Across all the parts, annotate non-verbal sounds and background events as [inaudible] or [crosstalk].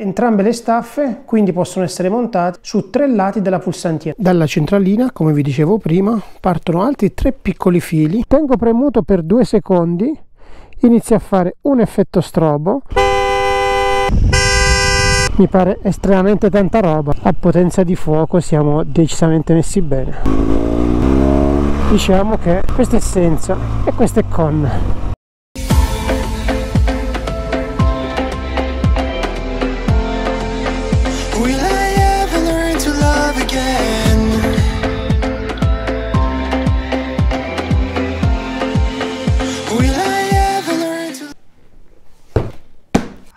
entrambe le staffe quindi possono essere montate su tre lati della pulsantiera. Dalla centralina, come vi dicevo prima, partono altri tre piccoli fili. Tengo premuto per due secondi, inizia a fare un effetto strobo. Mi pare estremamente tanta roba. A potenza di fuoco siamo decisamente messi bene. Diciamo che questa è senza e questa è con.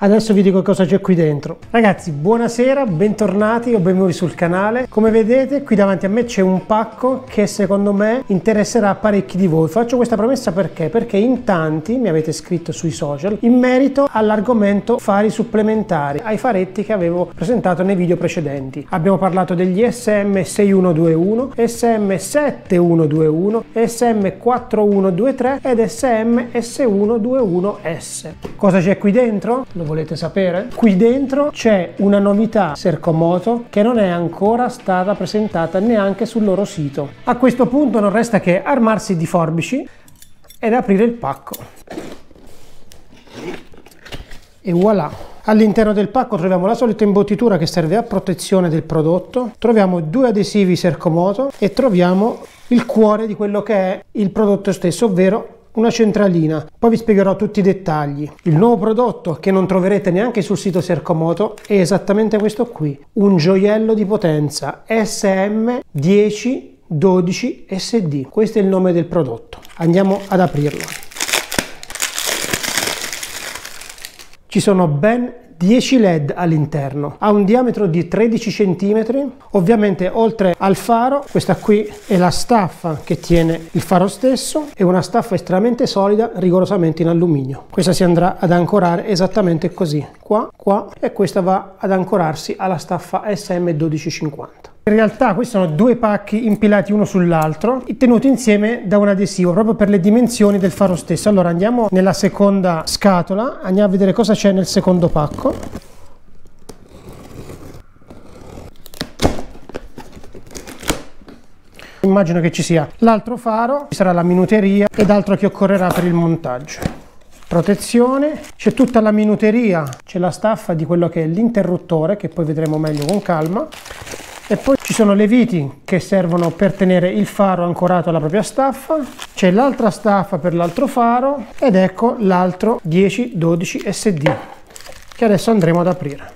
Adesso vi dico cosa c'è qui dentro. Ragazzi, buonasera, bentornati o benvenuti sul canale. Come vedete, qui davanti a me c'è un pacco che secondo me interesserà parecchi di voi. Faccio questa promessa perché? Perché in tanti mi avete scritto sui social in merito all'argomento fari supplementari, ai faretti che avevo presentato nei video precedenti. Abbiamo parlato degli SM6121, SM7121, SM4123 ed SM S121S. Cosa c'è qui dentro? Lo volete sapere? Qui dentro c'è una novità Sercomoto che non è ancora stata presentata neanche sul loro sito. A questo punto non resta che armarsi di forbici ed aprire il pacco. E voilà! All'interno del pacco troviamo la solita imbottitura che serve a protezione del prodotto, troviamo due adesivi Sercomoto e troviamo il cuore di quello che è il prodotto stesso, ovvero una centralina. Poi vi spiegherò tutti i dettagli. Il nuovo prodotto che non troverete neanche sul sito Sercomoto è esattamente questo qui, un gioiello di potenza SM10 12 SD. Questo è il nome del prodotto. Andiamo ad aprirlo. Ci sono ben 10 led all'interno. Ha un diametro di 13 cm ovviamente oltre al faro questa qui è la staffa che tiene il faro stesso. È una staffa estremamente solida rigorosamente in alluminio. Questa si andrà ad ancorare esattamente così. Qua qua e questa va ad ancorarsi alla staffa SM1250 in realtà questi sono due pacchi impilati uno sull'altro tenuti insieme da un adesivo proprio per le dimensioni del faro stesso. Allora andiamo nella seconda scatola, andiamo a vedere cosa c'è nel secondo pacco. Immagino che ci sia l'altro faro, ci sarà la minuteria ed altro che occorrerà per il montaggio protezione, c'è tutta la minuteria, c'è la staffa di quello che è l'interruttore che poi vedremo meglio con calma e poi ci sono le viti che servono per tenere il faro ancorato alla propria staffa. C'è l'altra staffa per l'altro faro ed ecco l'altro 10-12 SD che adesso andremo ad aprire.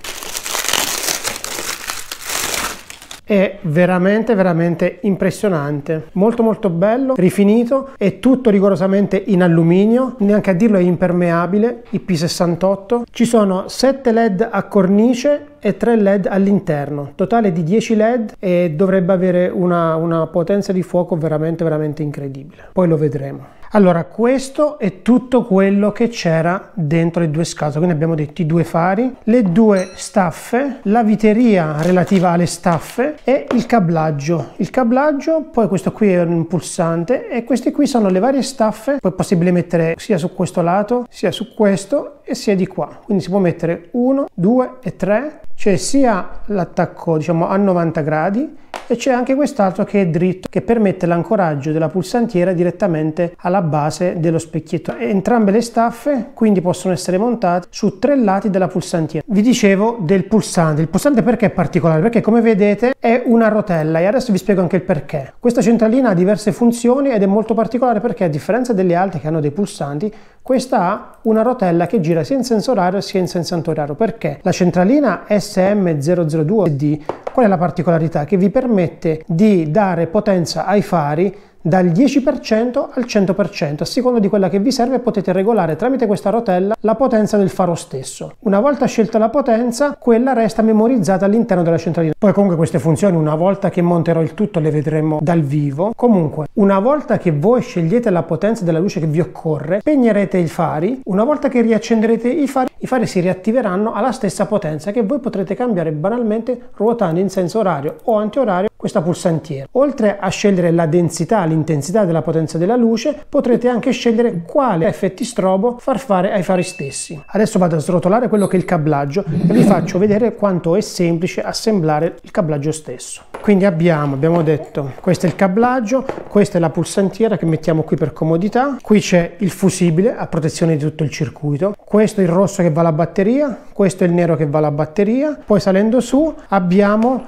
È veramente veramente impressionante. Molto molto bello rifinito è tutto rigorosamente in alluminio. Neanche a dirlo è impermeabile IP68 ci sono 7 led a cornice e 3 led all'interno. Totale di 10 led e dovrebbe avere una, una potenza di fuoco veramente veramente incredibile. Poi lo vedremo. Allora, questo è tutto quello che c'era dentro le due scatole, quindi abbiamo detto i due fari, le due staffe, la viteria relativa alle staffe e il cablaggio. Il cablaggio, poi questo qui è un pulsante e queste qui sono le varie staffe, poi è possibile mettere sia su questo lato, sia su questo e sia di qua. Quindi si può mettere 1, 2 e 3, cioè sia l'attacco diciamo a 90 gradi e c'è anche quest'altro che è dritto che permette l'ancoraggio della pulsantiera direttamente alla base dello specchietto. Entrambe le staffe quindi possono essere montate su tre lati della pulsantiera. Vi dicevo del pulsante. Il pulsante perché è particolare? Perché come vedete è una rotella e adesso vi spiego anche il perché. Questa centralina ha diverse funzioni ed è molto particolare perché a differenza delle altre che hanno dei pulsanti questa ha una rotella che gira sia in senso orario sia in senso antiorario. Perché? La centralina SM002D, qual è la particolarità? Che vi permette di dare potenza ai fari dal 10% al 100%, a seconda di quella che vi serve potete regolare tramite questa rotella la potenza del faro stesso. Una volta scelta la potenza, quella resta memorizzata all'interno della centralina. Poi comunque queste funzioni una volta che monterò il tutto le vedremo dal vivo. Comunque, una volta che voi scegliete la potenza della luce che vi occorre, spegnerete i fari, una volta che riaccenderete i fari, i fari si riattiveranno alla stessa potenza che voi potrete cambiare banalmente ruotando in senso orario o antiorario questa pulsantiera. Oltre a scegliere la densità, l'intensità della potenza della luce, potrete anche scegliere quale effetti strobo far fare ai fari stessi. Adesso vado a srotolare quello che è il cablaggio e vi faccio vedere quanto è semplice assemblare il cablaggio stesso. Quindi abbiamo, abbiamo detto, questo è il cablaggio, questa è la pulsantiera che mettiamo qui per comodità, qui c'è il fusibile a protezione di tutto il circuito, questo è il rosso che va alla batteria, questo è il nero che va alla batteria, poi salendo su abbiamo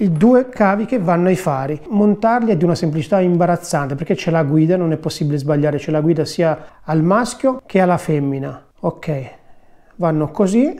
i due cavi che vanno ai fari. Montarli è di una semplicità imbarazzante perché c'è la guida, non è possibile sbagliare, c'è la guida sia al maschio che alla femmina. Ok, vanno così,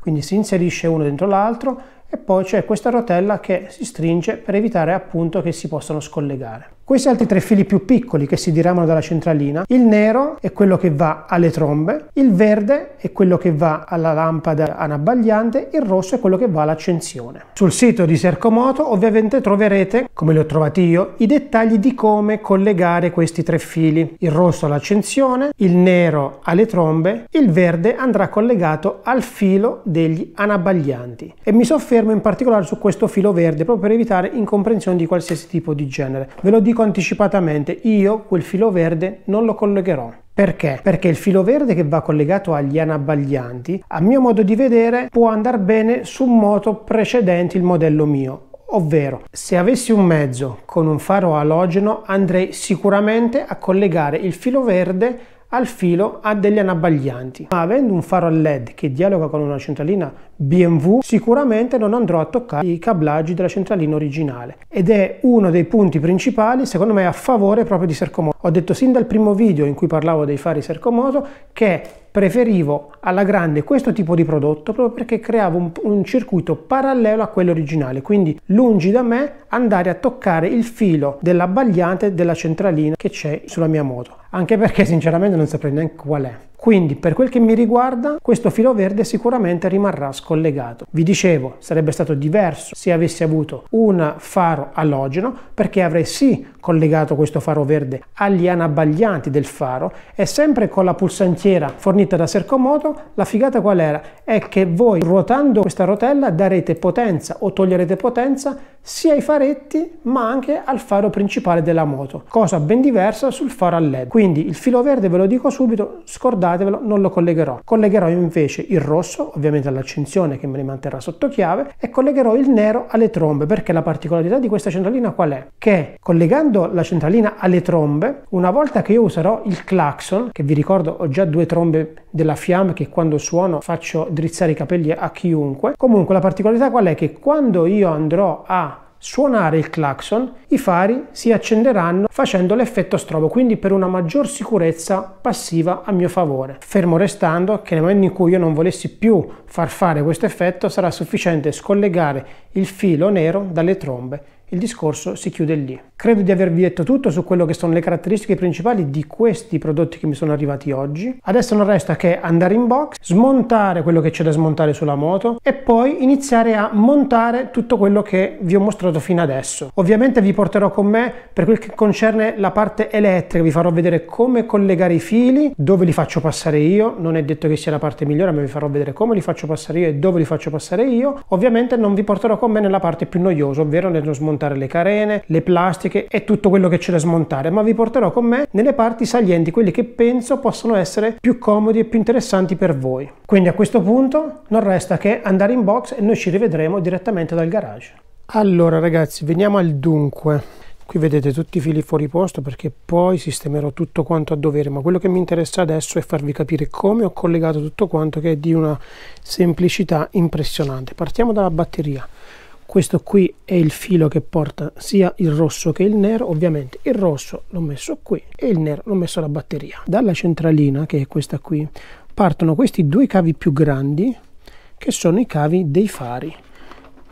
quindi si inserisce uno dentro l'altro e poi c'è questa rotella che si stringe per evitare appunto che si possano scollegare. Questi altri tre fili più piccoli che si diramano dalla centralina, il nero è quello che va alle trombe, il verde è quello che va alla lampada anabagliante, il rosso è quello che va all'accensione. Sul sito di Sercomoto ovviamente troverete, come li ho trovati io, i dettagli di come collegare questi tre fili. Il rosso all'accensione, il nero alle trombe, il verde andrà collegato al filo degli anabaglianti. E mi soffermo in particolare su questo filo verde proprio per evitare incomprensioni di qualsiasi tipo di genere. Ve lo dico dico anticipatamente, io quel filo verde non lo collegherò. Perché? Perché il filo verde che va collegato agli anabaglianti, a mio modo di vedere, può andare bene su moto precedenti il modello mio. Ovvero, se avessi un mezzo con un faro alogeno, andrei sicuramente a collegare il filo verde al filo a degli anabaglianti. Ma avendo un faro a LED che dialoga con una centralina BMW, sicuramente non andrò a toccare i cablaggi della centralina originale. Ed è uno dei punti principali, secondo me, a favore proprio di Sercomoto. Ho detto sin dal primo video in cui parlavo dei fari Sercomoto che preferivo alla grande questo tipo di prodotto proprio perché creava un, un, circuito parallelo a quello originale quindi lungi da me andare a toccare il filo dell'abbagliante della centralina che c'è sulla mia moto anche perché sinceramente non saprei neanche qual è quindi per quel che mi riguarda questo filo verde sicuramente rimarrà scollegato. Vi dicevo sarebbe stato diverso se avessi avuto un faro alogeno perché avrei sì collegato questo faro verde agli anabaglianti del faro e sempre con la pulsantiera fornita da Sercomoto la figata qual era? È che voi ruotando questa rotella darete potenza o toglierete potenza sia ai faretti ma anche al faro principale della moto cosa ben diversa sul faro a led quindi il filo verde ve lo dico subito scordate ricordatevelo, non lo collegherò. Collegherò invece il rosso, ovviamente all'accensione che me ne manterrà sotto chiave, e collegherò il nero alle trombe, perché la particolarità di questa centralina qual è? Che collegando la centralina alle trombe, una volta che io userò il clacson, che vi ricordo ho già due trombe della fiamma che quando suono faccio drizzare i capelli a chiunque, comunque la particolarità qual è? Che quando io andrò a suonare il clacson, i fari si accenderanno facendo l'effetto strobo, quindi per una maggior sicurezza passiva a mio favore. Fermo restando che nel momento in cui io non volessi più far fare questo effetto sarà sufficiente scollegare il filo nero dalle trombe il discorso si chiude lì. Credo di avervi detto tutto su quello che sono le caratteristiche principali di questi prodotti che mi sono arrivati oggi. Adesso non resta che andare in box, smontare quello che c'è da smontare sulla moto e poi iniziare a montare tutto quello che vi ho mostrato fino adesso. Ovviamente vi porterò con me per quel che concerne la parte elettrica, vi farò vedere come collegare i fili, dove li faccio passare io, non è detto che sia la parte migliore, ma vi farò vedere come li faccio passare io e dove li faccio passare io. Ovviamente non vi porterò con me nella parte più noiosa, ovvero nello smontare smontare le carene, le plastiche e tutto quello che c'è da smontare, ma vi porterò con me nelle parti salienti, quelli che penso possono essere più comodi e più interessanti per voi. Quindi a questo punto non resta che andare in box e noi ci rivedremo direttamente dal garage. Allora ragazzi, veniamo al dunque. Qui vedete tutti i fili fuori posto perché poi sistemerò tutto quanto a dovere, ma quello che mi interessa adesso è farvi capire come ho collegato tutto quanto che è di una semplicità impressionante. Partiamo dalla batteria questo qui è il filo che porta sia il rosso che il nero. Ovviamente il rosso l'ho messo qui e il nero l'ho messo alla batteria. Dalla centralina che è questa qui partono questi due cavi più grandi che sono i cavi dei fari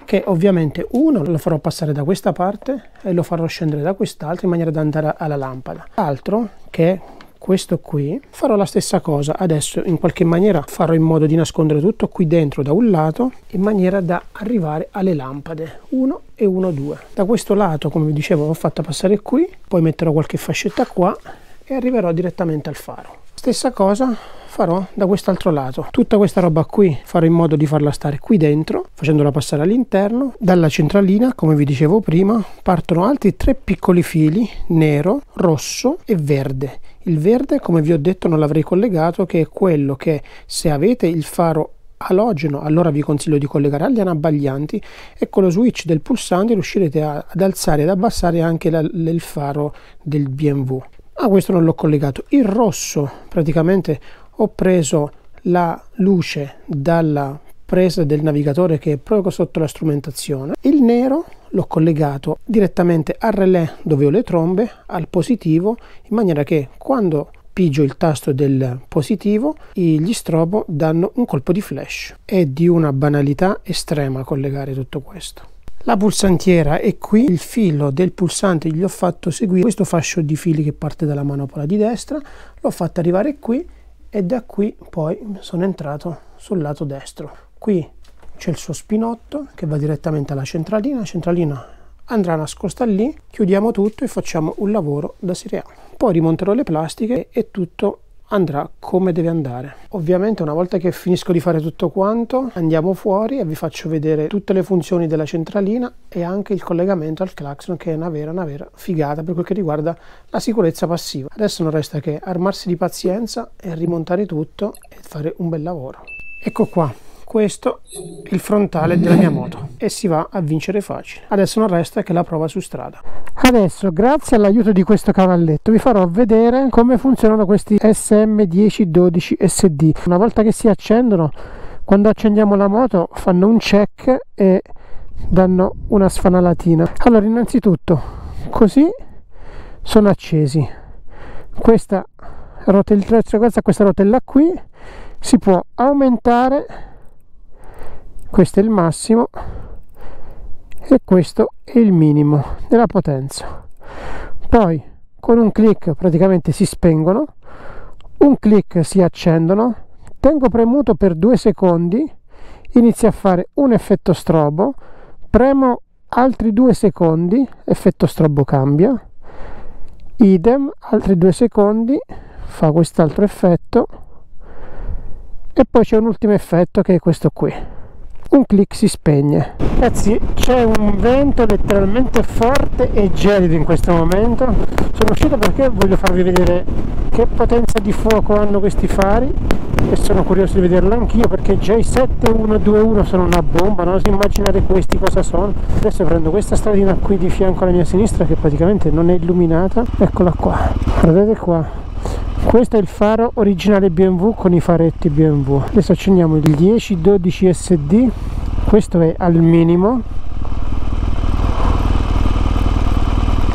che ovviamente uno lo farò passare da questa parte e lo farò scendere da quest'altra in maniera da andare alla lampada. L'altro che questo qui farò la stessa cosa. Adesso in qualche maniera farò in modo di nascondere tutto qui dentro da un lato in maniera da arrivare alle lampade. 1 e 1 2 da questo lato come vi dicevo l'ho fatta passare qui poi metterò qualche fascetta qua e arriverò direttamente al faro. Stessa cosa farò da quest'altro lato. Tutta questa roba qui farò in modo di farla stare qui dentro facendola passare all'interno. Dalla centralina come vi dicevo prima partono altri tre piccoli fili nero rosso e verde il verde come vi ho detto non l'avrei collegato che è quello che se avete il faro alogeno allora vi consiglio di collegare agli anabbaglianti e con lo switch del pulsante riuscirete a, ad alzare ed abbassare anche la, il faro del BMW a questo non l'ho collegato. Il rosso praticamente ho preso la luce dalla presa del navigatore che è proprio sotto la strumentazione il nero l'ho collegato direttamente al relè dove ho le trombe al positivo in maniera che quando pigio il tasto del positivo gli strobo danno un colpo di flash. È di una banalità estrema collegare tutto questo. La pulsantiera è qui il filo del pulsante gli ho fatto seguire questo fascio di fili che parte dalla manopola di destra l'ho fatto arrivare qui e da qui poi sono entrato sul lato destro qui c'è il suo spinotto che va direttamente alla centralina la centralina andrà nascosta lì chiudiamo tutto e facciamo un lavoro da serie A poi rimonterò le plastiche e tutto andrà come deve andare. Ovviamente una volta che finisco di fare tutto quanto andiamo fuori e vi faccio vedere tutte le funzioni della centralina e anche il collegamento al clacson che è una vera, una vera figata per quel che riguarda la sicurezza passiva. Adesso non resta che armarsi di pazienza e rimontare tutto e fare un bel lavoro. Ecco qua, questo è il frontale della mia moto e si va a vincere facile. Adesso non resta che la prova su strada. Adesso, grazie all'aiuto di questo cavalletto, vi farò vedere come funzionano questi SM1012 SD. Una volta che si accendono, quando accendiamo la moto, fanno un check e danno una sfanalatina. Allora, innanzitutto, così sono accesi. Questa rotella, questa rotella qui si può aumentare questo è il massimo e questo è il minimo della potenza. Poi con un clic praticamente si spengono un clic si accendono tengo premuto per due secondi inizia a fare un effetto strobo premo altri due secondi effetto strobo cambia idem altri due secondi fa quest'altro effetto e poi c'è un ultimo effetto che è questo qui un clic si spegne. Ragazzi c'è un vento letteralmente forte e gelido in questo momento. Sono uscito perché voglio farvi vedere che potenza di fuoco hanno questi fari e sono curioso di vederlo anch'io perché già i 7121 sono una bomba non si immaginate questi cosa sono. Adesso prendo questa stradina qui di fianco alla mia sinistra che praticamente non è illuminata. Eccola qua. Guardate qua questo è il faro originale BMW con i faretti BMW adesso accendiamo il 1012 SD questo è al minimo.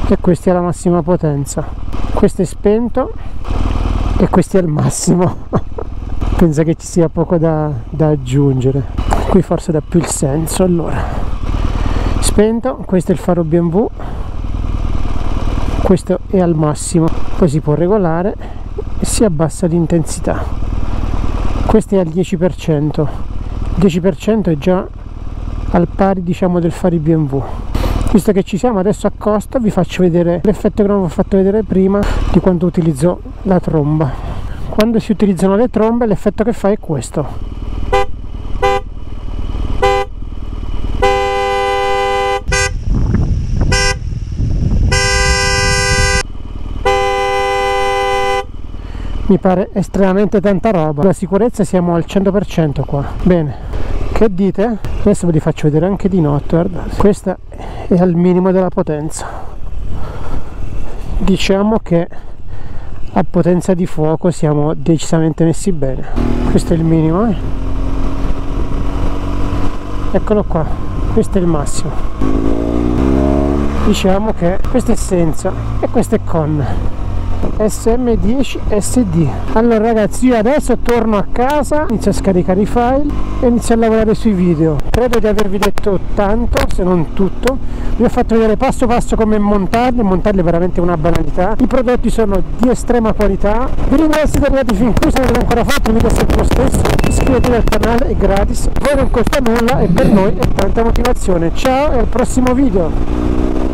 E questo è la massima potenza. Questo è spento e questo è al massimo. [laughs] Pensa che ci sia poco da, da aggiungere. Qui forse dà più il senso allora. Spento questo è il faro BMW questo è al massimo. Poi si può regolare e si abbassa l'intensità questo è al 10% il 10% è già al pari diciamo del fari BMW visto che ci siamo adesso a costa vi faccio vedere l'effetto che non vi ho fatto vedere prima di quando utilizzo la tromba. Quando si utilizzano le trombe l'effetto che fa è questo mi pare estremamente tanta roba. La sicurezza siamo al 100% qua. Bene. Che dite? adesso ve li faccio vedere anche di notte guardate questa è al minimo della potenza. Diciamo che a potenza di fuoco siamo decisamente messi bene. Questo è il minimo eh? eccolo qua. Questo è il massimo. Diciamo che questo è senza e questo è con SM10 SD allora ragazzi io adesso torno a casa inizio a scaricare i file e inizio a lavorare sui video. Credo di avervi detto tanto se non tutto. Vi ho fatto vedere passo passo come montarli. Montarli è veramente una banalità. I prodotti sono di estrema qualità. Vi ringrazio essere arrivati fin qui. Se non avete ancora fatto è sempre lo stesso. Iscrivetevi al canale è gratis. Voi non costa nulla e per noi è tanta motivazione. Ciao e al prossimo video